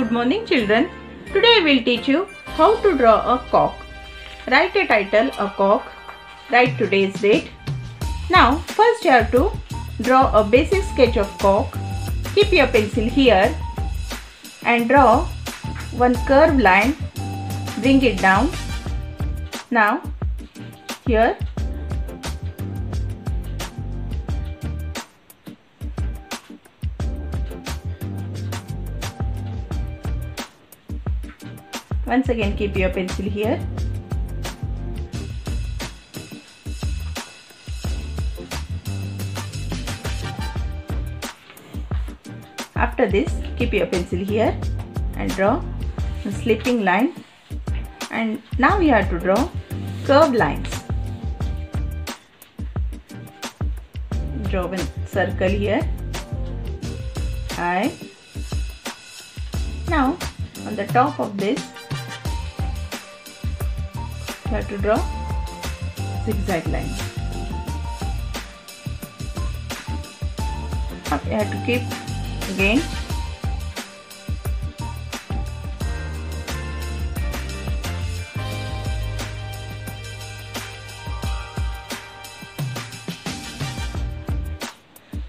Good morning children. Today we will teach you how to draw a cock. Write a title, a cock. Write today's date. Now first you have to draw a basic sketch of cock. Keep your pencil here and draw one curved line. Bring it down. Now here Once again keep your pencil here. After this keep your pencil here and draw a slipping line and now you have to draw curved lines. Draw a circle here. I now on the top of this you have to draw zigzag lines. You have to keep again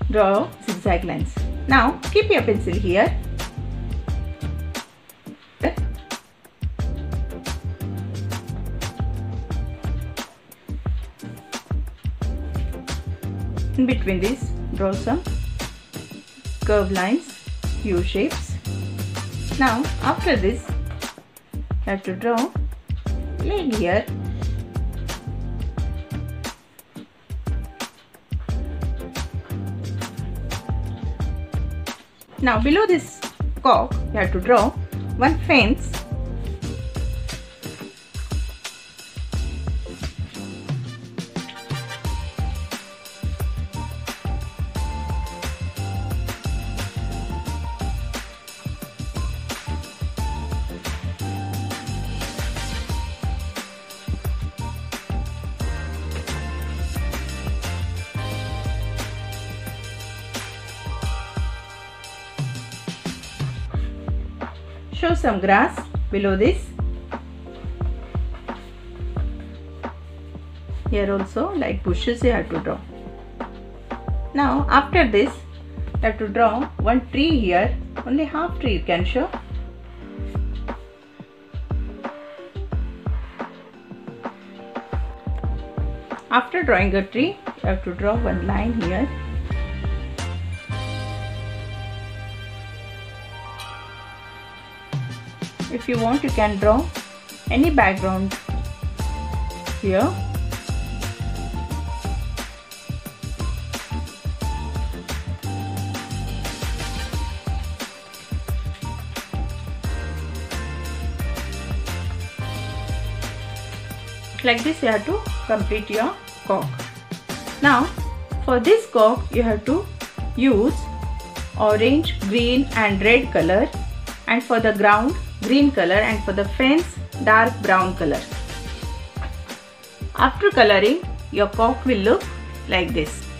draw zigzag lines. Now keep your pencil here in between this draw some curved lines U shapes. Now after this you have to draw leg here. Now below this cock you have to draw one fence show some grass below this. Here also like bushes you have to draw. Now after this you have to draw one tree here. Only half tree you can show. After drawing a tree you have to draw one line here if you want you can draw any background here. Like this you have to complete your cock now for this cock you have to use orange green and red color. And for the ground green color and for the fence dark brown color. After coloring your cock will look like this.